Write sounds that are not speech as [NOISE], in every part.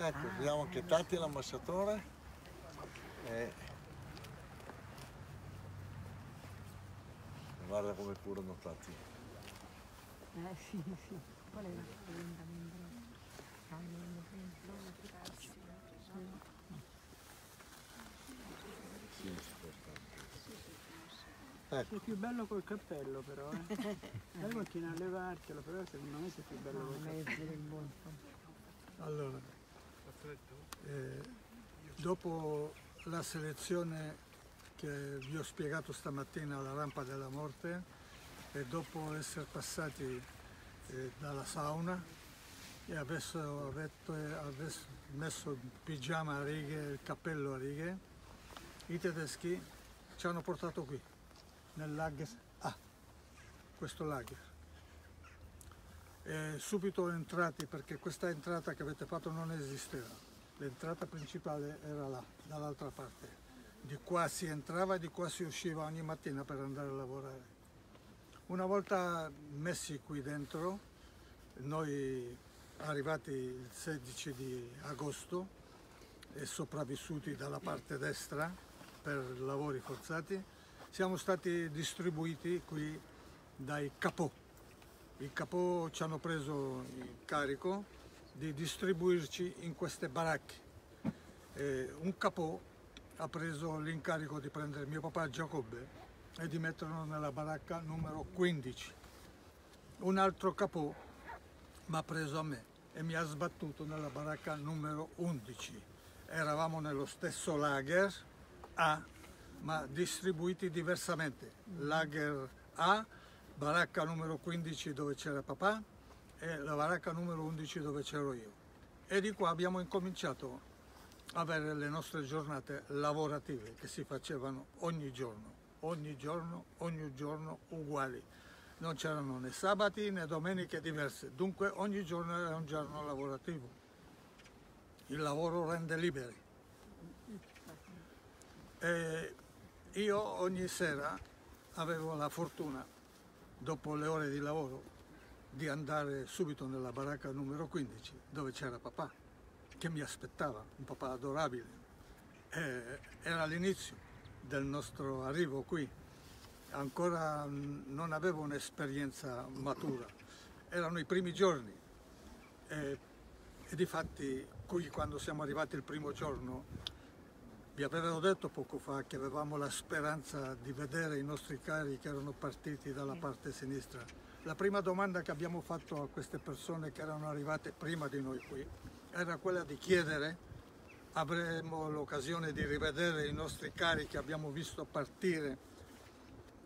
Ecco, abbiamo anche Tati l'ambasciatore. E... Guarda come curano Tati. Eh sì, sì. Qual è l'emendamento? Sì, importante. Sei Ecco, più bello col cappello però, eh. [LAUGHS] Lei continua a levartelo, però secondo me sei più bello col cappello. Allora, eh, dopo la selezione che vi ho spiegato stamattina alla rampa della morte e dopo essere passati eh, dalla sauna e adesso avete, adesso messo il pigiama a righe, il cappello a righe, i tedeschi ci hanno portato qui, nel lager A, questo lager. E subito entrati perché questa entrata che avete fatto non esisteva. L'entrata principale era là, dall'altra parte. Di qua si entrava e di qua si usciva ogni mattina per andare a lavorare. Una volta messi qui dentro, noi arrivati il 16 di agosto e sopravvissuti dalla parte destra per lavori forzati, siamo stati distribuiti qui dai capò i capò ci hanno preso in carico di distribuirci in queste baracche. Eh, un capò ha preso l'incarico di prendere mio papà Giacobbe e di metterlo nella baracca numero 15. Un altro capò mi ha preso a me e mi ha sbattuto nella baracca numero 11. Eravamo nello stesso lager A, ma distribuiti diversamente. Lager A baracca numero 15 dove c'era papà e la baracca numero 11 dove c'ero io. E di qua abbiamo incominciato a avere le nostre giornate lavorative che si facevano ogni giorno, ogni giorno, ogni giorno uguali. Non c'erano né sabati né domeniche diverse, dunque ogni giorno era un giorno lavorativo. Il lavoro rende liberi. E io ogni sera avevo la fortuna dopo le ore di lavoro di andare subito nella baracca numero 15 dove c'era papà che mi aspettava, un papà adorabile. E era l'inizio del nostro arrivo qui. Ancora non avevo un'esperienza matura, erano i primi giorni e, e difatti qui quando siamo arrivati il primo giorno vi avevo detto poco fa che avevamo la speranza di vedere i nostri cari che erano partiti dalla parte sinistra. La prima domanda che abbiamo fatto a queste persone che erano arrivate prima di noi qui era quella di chiedere avremo l'occasione di rivedere i nostri cari che abbiamo visto partire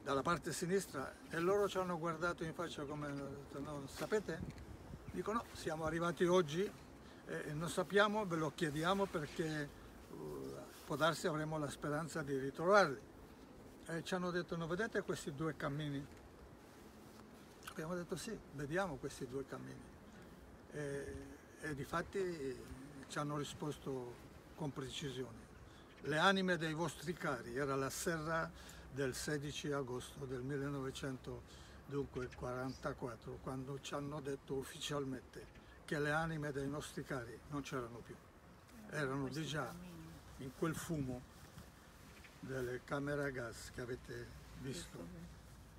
dalla parte sinistra e loro ci hanno guardato in faccia come no, sapete? Dico no, siamo arrivati oggi e non sappiamo, ve lo chiediamo perché uh, può darsi avremo la speranza di ritrovarli. E ci hanno detto, non vedete questi due cammini? Abbiamo detto sì, vediamo questi due cammini. E, e di fatti ci hanno risposto con precisione. Le anime dei vostri cari, era la sera del 16 agosto del 1944, quando ci hanno detto ufficialmente che le anime dei nostri cari non c'erano più, erano di già in quel fumo delle camere a gas che avete visto.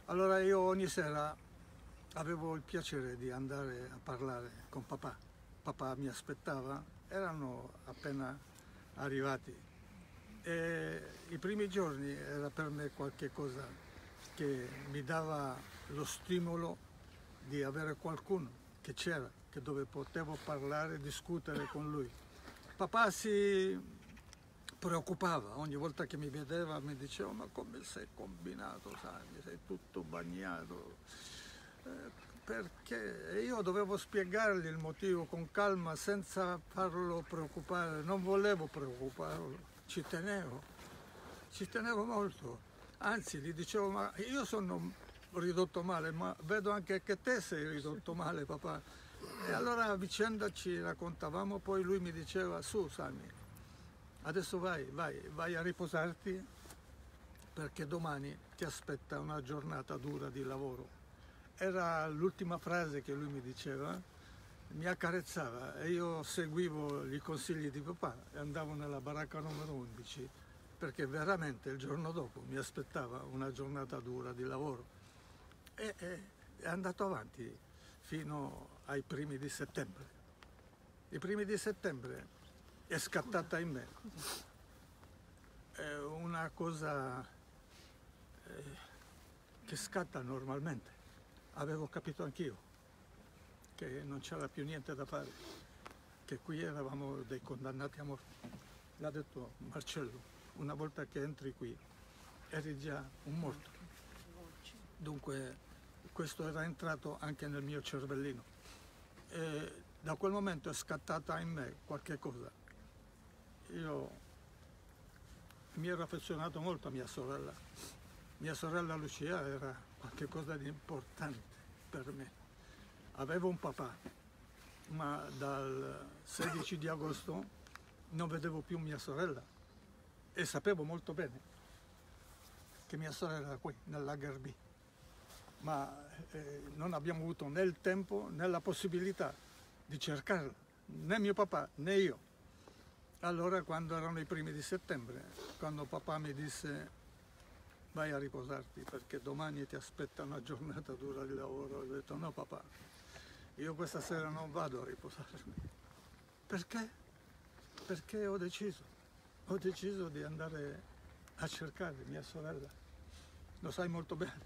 Allora io ogni sera avevo il piacere di andare a parlare con papà. Papà mi aspettava, erano appena arrivati e i primi giorni era per me qualcosa che mi dava lo stimolo di avere qualcuno che c'era, che dove potevo parlare, discutere con lui. Papà si preoccupava, ogni volta che mi vedeva mi diceva ma come sei combinato, sai, sei tutto bagnato. Eh, perché io dovevo spiegargli il motivo con calma senza farlo preoccupare, non volevo preoccuparlo, ci tenevo, ci tenevo molto. Anzi, gli dicevo, ma io sono ridotto male, ma vedo anche che te sei ridotto male, papà. E allora a vicenda ci raccontavamo, poi lui mi diceva, su Sammy, adesso vai, vai, vai a riposarti perché domani ti aspetta una giornata dura di lavoro. Era l'ultima frase che lui mi diceva mi accarezzava e io seguivo i consigli di papà e andavo nella baracca numero 11 perché veramente il giorno dopo mi aspettava una giornata dura di lavoro e, e è andato avanti fino ai primi di settembre. I primi di settembre è scattata in me è una cosa eh, che scatta normalmente. Avevo capito anch'io che non c'era più niente da fare, che qui eravamo dei condannati a morte. L'ha detto Marcello, una volta che entri qui eri già un morto. Dunque questo era entrato anche nel mio cervellino. E da quel momento è scattata in me qualche cosa. Io mi ero affezionato molto a mia sorella. Mia sorella Lucia era qualcosa di importante per me. Avevo un papà, ma dal 16 di agosto non vedevo più mia sorella e sapevo molto bene che mia sorella era qui, nell'Ager B. Ma eh, non abbiamo avuto né il tempo né la possibilità di cercarla, né mio papà né io. Allora quando erano i primi di settembre, quando papà mi disse vai a riposarti perché domani ti aspetta una giornata dura di lavoro, ho detto no papà, io questa sera non vado a riposarmi. Perché? Perché ho deciso, ho deciso di andare a cercare mia sorella. Lo sai molto bene,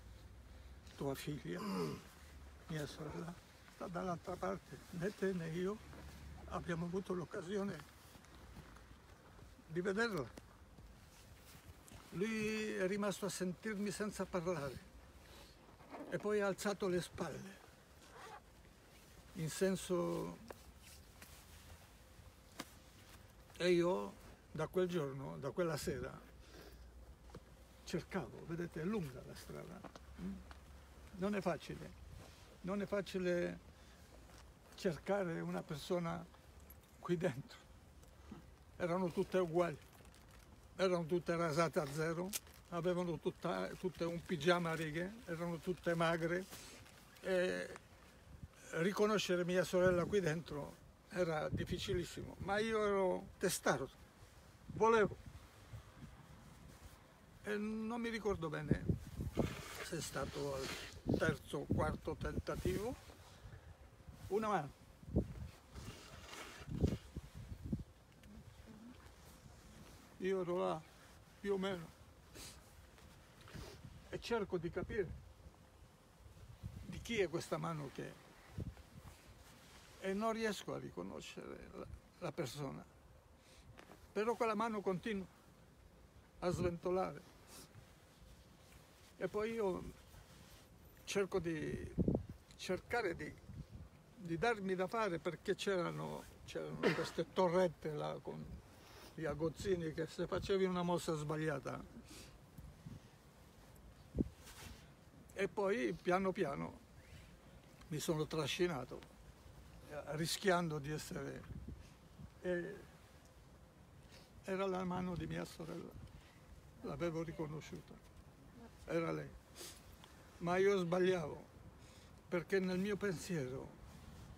tua figlia, mia sorella, sta dall'altra parte, né te né io abbiamo avuto l'occasione di vederla. Lui è rimasto a sentirmi senza parlare e poi ha alzato le spalle in senso e io da quel giorno, da quella sera cercavo, vedete è lunga la strada, mm? non è facile, non è facile cercare una persona qui dentro erano tutte uguali, erano tutte rasate a zero, avevano tutta, tutte un pigiama a righe, erano tutte magre. E riconoscere mia sorella qui dentro era difficilissimo, ma io ero testato, volevo. E non mi ricordo bene se è stato al terzo o quarto tentativo, una mano io ero là più o meno. E cerco di capire di chi è questa mano che è. E non riesco a riconoscere la, la persona. Però quella mano continua a sventolare. E poi io cerco di cercare di, di darmi da fare perché c'erano, c'erano queste torrette là con gli agozzini che se facevi una mossa sbagliata. E poi piano piano mi sono trascinato rischiando di essere e era la mano di mia sorella. L'avevo riconosciuta. Era lei. Ma io sbagliavo perché nel mio pensiero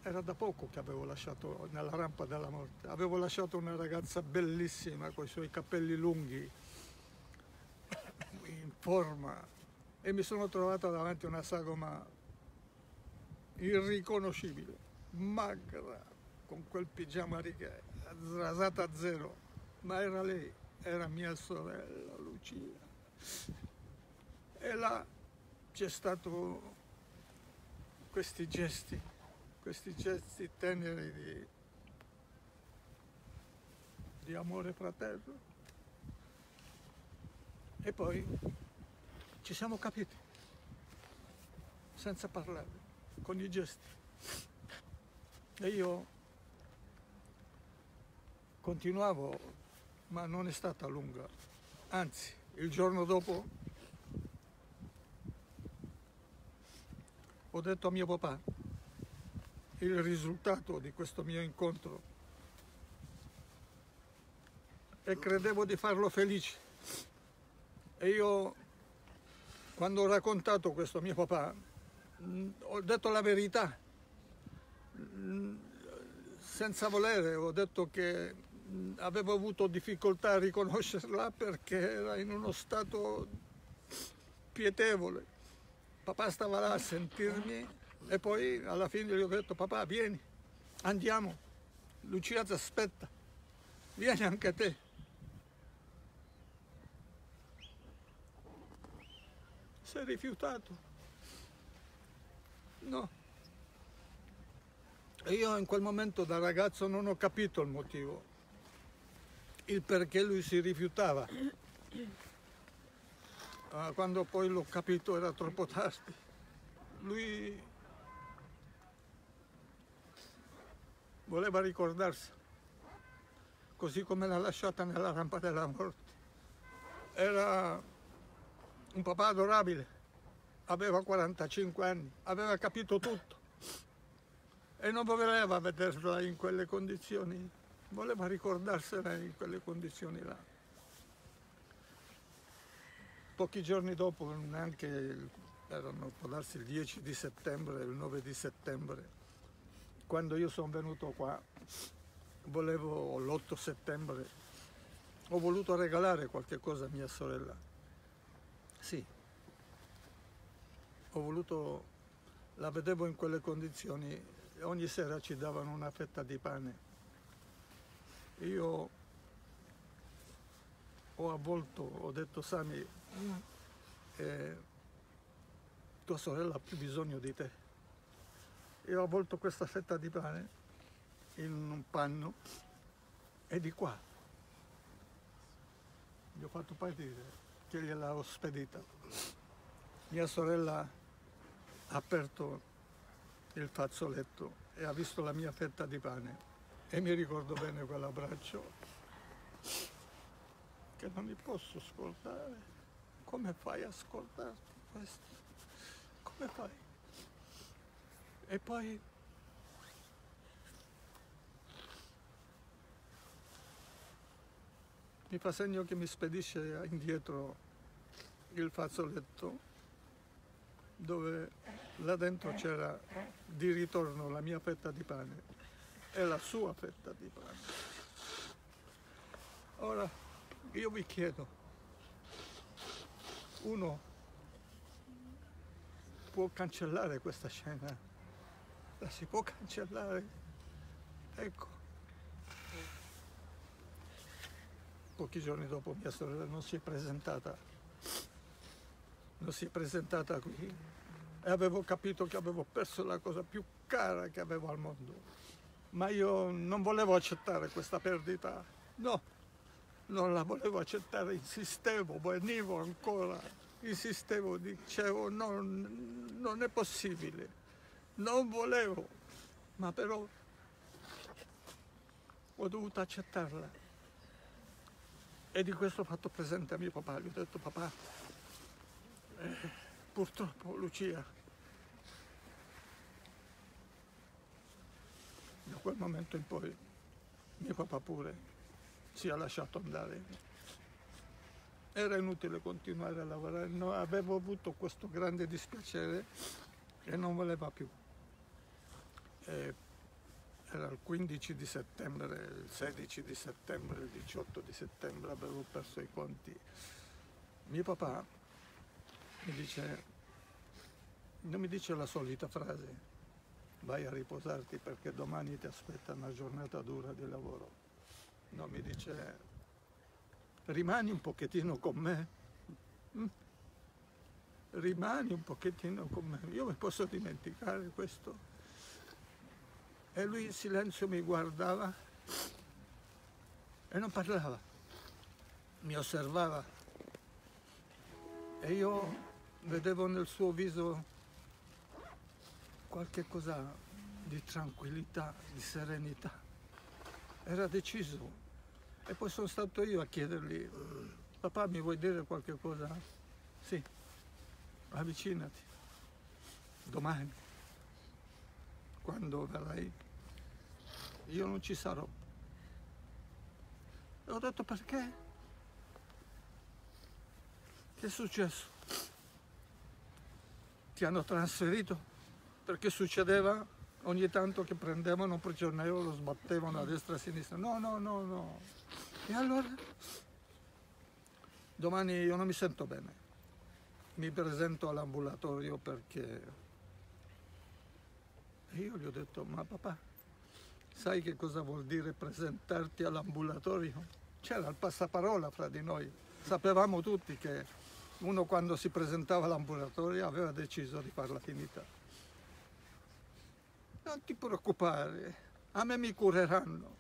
era da poco che avevo lasciato nella rampa della morte. Avevo lasciato una ragazza bellissima con i suoi capelli lunghi, in forma, e mi sono trovato davanti a una sagoma irriconoscibile, magra, con quel pigiama a righe, rasata a zero, ma era lei, era mia sorella Lucia. E là c'è stato questi gesti questi gesti teneri di, di amore fraterno. E poi ci siamo capiti, senza parlare, con i gesti. E io continuavo, ma non è stata lunga. Anzi, il giorno dopo ho detto a mio papà, il risultato di questo mio incontro e credevo di farlo felice. E io, quando ho raccontato questo a mio papà, ho detto la verità. senza volere ho detto che mh, avevo avuto difficoltà a riconoscerla perché era in uno stato pietevole. Papà stava là a sentirmi e poi alla fine gli ho detto papà vieni, andiamo, Lucia ti aspetta, vieni anche te. Si è rifiutato. No. E io in quel momento da ragazzo non ho capito il motivo, il perché lui si rifiutava. Ah, quando poi l'ho capito era troppo tardi. Lui voleva ricordarsi, così come l'ha lasciata nella rampa della morte. Era un papà adorabile, aveva 45 anni, aveva capito tutto e non voleva vederla in quelle condizioni, voleva ricordarsela in quelle condizioni là. Pochi giorni dopo, neanche erano può darsi il 10 di settembre, il 9 di settembre, quando io sono venuto qua, volevo l'8 settembre, ho voluto regalare qualche cosa a mia sorella. Sì, ho voluto, la vedevo in quelle condizioni, ogni sera ci davano una fetta di pane. Io ho avvolto, ho detto Sami, eh, tua sorella ha più bisogno di te. E ho avvolto questa fetta di pane in un panno e di qua gli ho fatto partire che gliela spedita. Mia sorella ha aperto il fazzoletto e ha visto la mia fetta di pane e mi ricordo bene quell'abbraccio che non mi posso scordare. Come fai a scordarti questo? Come fai? E poi mi fa segno che mi spedisce indietro il fazzoletto dove là dentro c'era di ritorno la mia fetta di pane e la sua fetta di pane. Ora io vi chiedo, uno può cancellare questa scena? La si può cancellare? Ecco. Pochi giorni dopo mia sorella non si è presentata, non si è presentata qui e avevo capito che avevo perso la cosa più cara che avevo al mondo. Ma io non volevo accettare questa perdita, no, non la volevo accettare, insistevo, venivo ancora, insistevo, dicevo no, non è possibile, non volevo, ma però ho dovuto accettarla. E di questo ho fatto presente a mio papà, gli ho detto papà, eh, purtroppo Lucia, da quel momento in poi mio papà pure si è lasciato andare. Era inutile continuare a lavorare, no, avevo avuto questo grande dispiacere e non voleva più. E era il 15 di settembre, il 16 di settembre, il 18 di settembre, avevo perso i conti. Mio papà mi dice, non mi dice la solita frase, vai a riposarti perché domani ti aspetta una giornata dura di lavoro. No, mi dice, rimani un pochettino con me. Mm? Rimani un pochettino con me. Io mi posso dimenticare questo? E lui in silenzio mi guardava e non parlava, mi osservava. E io vedevo nel suo viso qualche cosa di tranquillità, di serenità. Era deciso. E poi sono stato io a chiedergli, papà mi vuoi dire qualche cosa? Sì, avvicinati, domani quando verrai, io non ci sarò. E ho detto perché? Che è successo? Ti hanno trasferito? Perché succedeva? ogni tanto che prendevano un prigioniero lo sbattevano a destra e a sinistra. No, no, no, no. E allora? Domani io non mi sento bene. Mi presento all'ambulatorio perché... E io gli ho detto, ma papà, sai che cosa vuol dire presentarti all'ambulatorio? C'era il passaparola fra di noi. Sapevamo tutti che uno quando si presentava all'ambulatorio aveva deciso di farla finita. Non ti preoccupare, a me mi cureranno.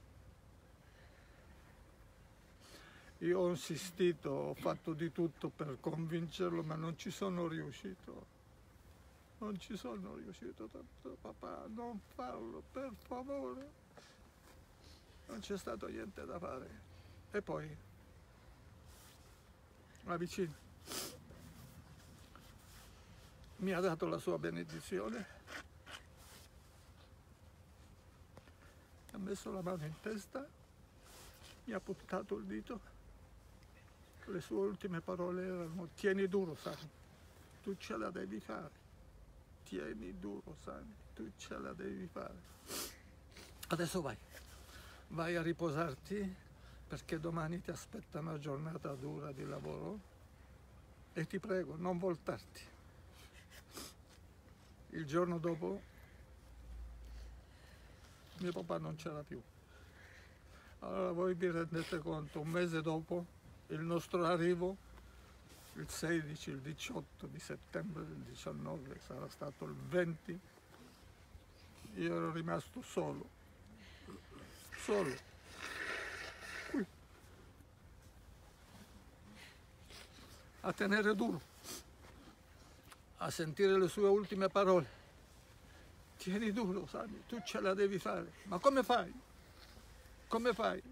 Io ho insistito, ho fatto di tutto per convincerlo, ma non ci sono riuscito. Non ci sono riuscito, tanto papà, non farlo, per favore. Non c'è stato niente da fare. E poi la vicina mi ha dato la sua benedizione, ha messo la mano in testa, mi ha puntato il dito, le sue ultime parole erano tieni duro Sani, tu ce la devi fare, tieni duro Sani, tu ce la devi fare. Adesso vai, vai a riposarti perché domani ti aspetta una giornata dura di lavoro e ti prego non voltarti. Il giorno dopo mio papà non c'era più. Allora voi vi rendete conto, un mese dopo il nostro arrivo, il 16, il 18 di settembre del 19, sarà stato il 20, io ero rimasto solo, solo, qui, a tenere duro, a sentire le sue ultime parole. Tieni duro, Sani, tu ce la devi fare. Ma come fai? Come fai?